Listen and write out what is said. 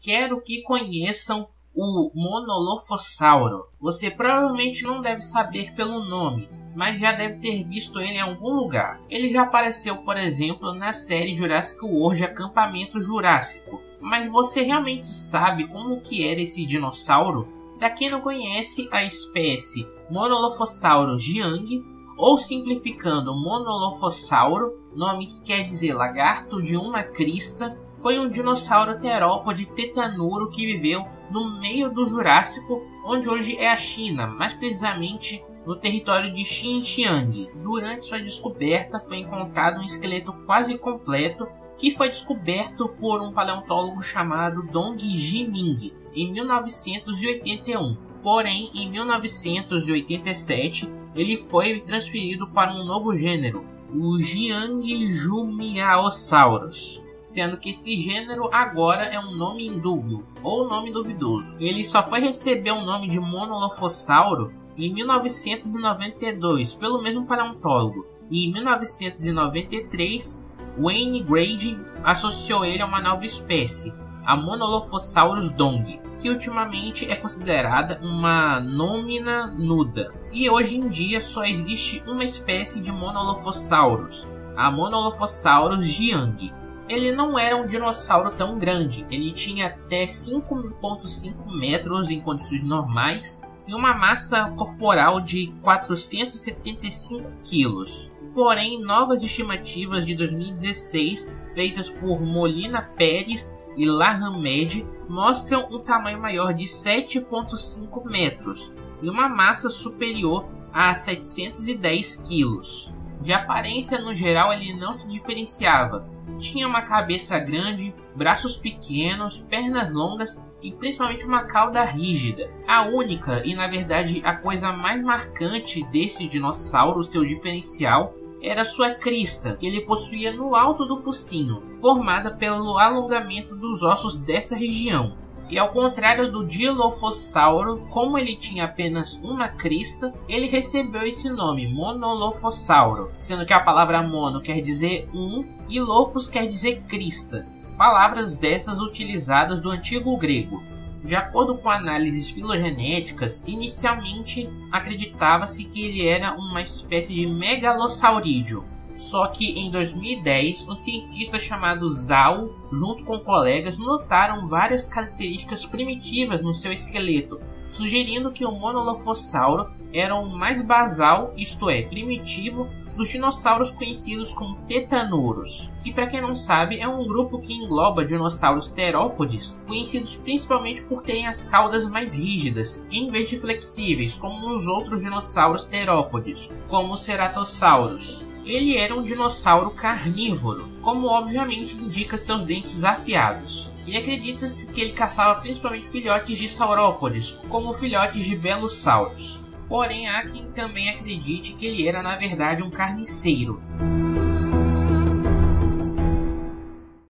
quero que conheçam o Monolofossauro. Você provavelmente não deve saber pelo nome, mas já deve ter visto ele em algum lugar. Ele já apareceu, por exemplo, na série Jurassic World Acampamento Jurássico. Mas você realmente sabe como que era esse dinossauro? Para quem não conhece a espécie Monolophossauro jiang, ou simplificando Monolophossauro, nome que quer dizer lagarto de uma crista, foi um dinossauro terópode tetanuro que viveu no meio do Jurássico, onde hoje é a China, mais precisamente no território de Xinjiang. Durante sua descoberta foi encontrado um esqueleto quase completo que foi descoberto por um paleontólogo chamado Dong Jiming em 1981. Porém, em 1987, ele foi transferido para um novo gênero, o Jiangjumiaosaurus, sendo que esse gênero agora é um nome indúbio ou nome duvidoso. Ele só foi receber o nome de Monolophossauro em 1992 pelo mesmo paleontólogo e em 1993 Wayne Grady associou ele a uma nova espécie, a Monolophosaurus dong, que ultimamente é considerada uma nómina nuda. E hoje em dia só existe uma espécie de Monolophosaurus, a Monolophosaurus jiang. Ele não era um dinossauro tão grande, ele tinha até 5,5 metros em condições normais e uma massa corporal de 475 quilos. Porém, novas estimativas de 2016, feitas por Molina Pérez e Lahamed, mostram um tamanho maior de 7,5 metros e uma massa superior a 710 quilos. De aparência no geral, ele não se diferenciava. Tinha uma cabeça grande, braços pequenos, pernas longas e principalmente uma cauda rígida. A única e na verdade a coisa mais marcante desse dinossauro, seu diferencial, era sua crista, que ele possuía no alto do focinho, formada pelo alongamento dos ossos dessa região. E ao contrário do Dilophosauro, como ele tinha apenas uma crista, ele recebeu esse nome, Monolophosauro, sendo que a palavra mono quer dizer um e lophos quer dizer crista, palavras dessas utilizadas do antigo grego. De acordo com análises filogenéticas, inicialmente acreditava-se que ele era uma espécie de megalosaurídeo, só que em 2010, um cientista chamado Zhao, junto com colegas, notaram várias características primitivas no seu esqueleto, sugerindo que o Monolophossauro era o mais basal, isto é, primitivo, dos dinossauros conhecidos como tetanuros, que para quem não sabe é um grupo que engloba dinossauros terópodes, conhecidos principalmente por terem as caudas mais rígidas, em vez de flexíveis, como os outros dinossauros terópodes, como os ceratossauros. Ele era um dinossauro carnívoro, como obviamente indica seus dentes afiados. E acredita-se que ele caçava principalmente filhotes de saurópodes, como filhotes de belossauros. Porém, há quem também acredite que ele era na verdade um carniceiro.